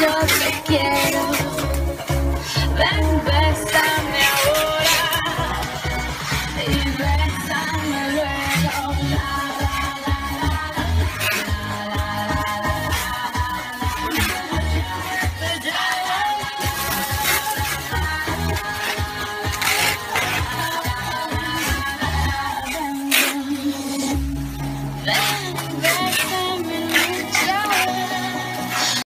yo te quiero. Ven, bésame ahora y bésame luego.